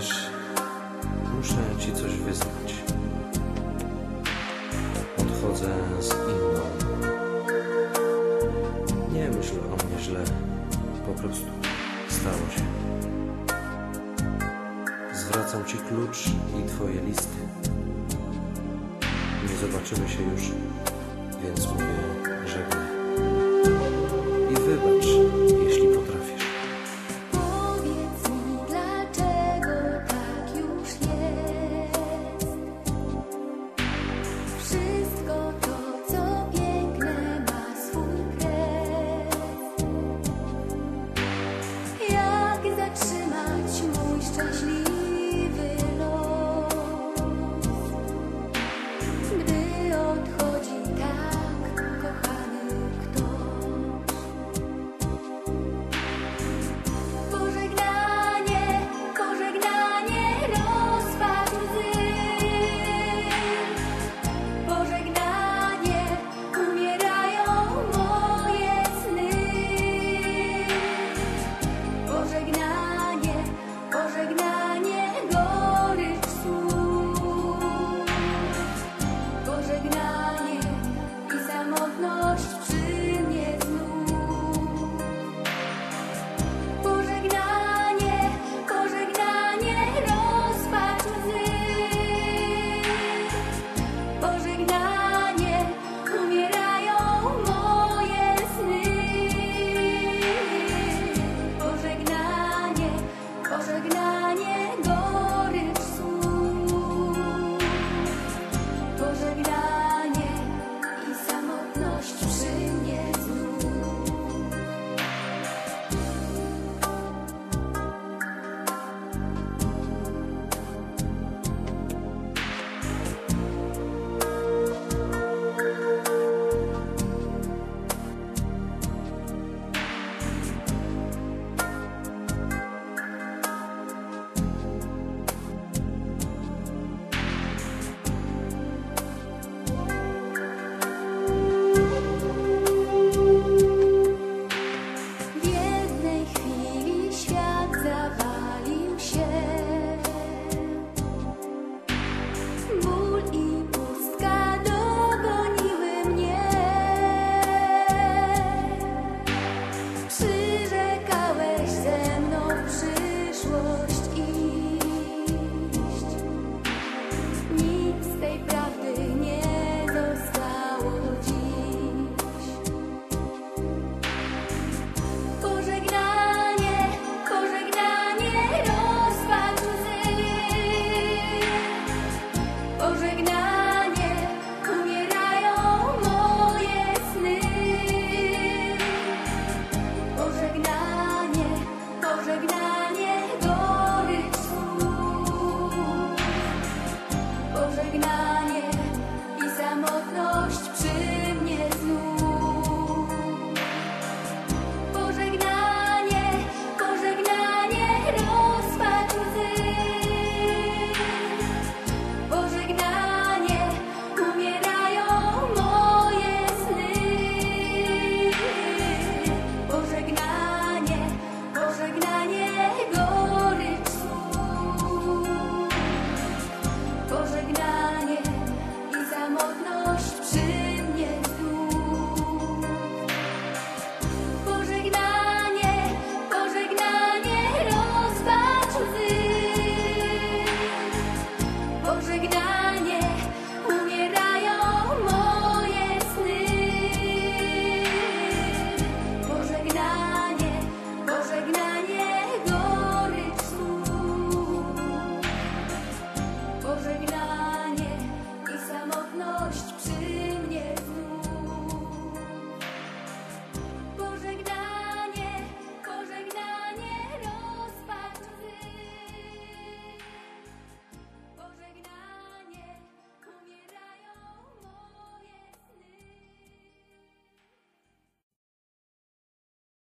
Wiesz, muszę ci coś wyznać. Odchodzę z inną. Nie myśl o mnie źle. Po prostu stało się. Zwracam ci klucz i twoje listy. Nie zobaczymy się już, więc mówię żegnaj.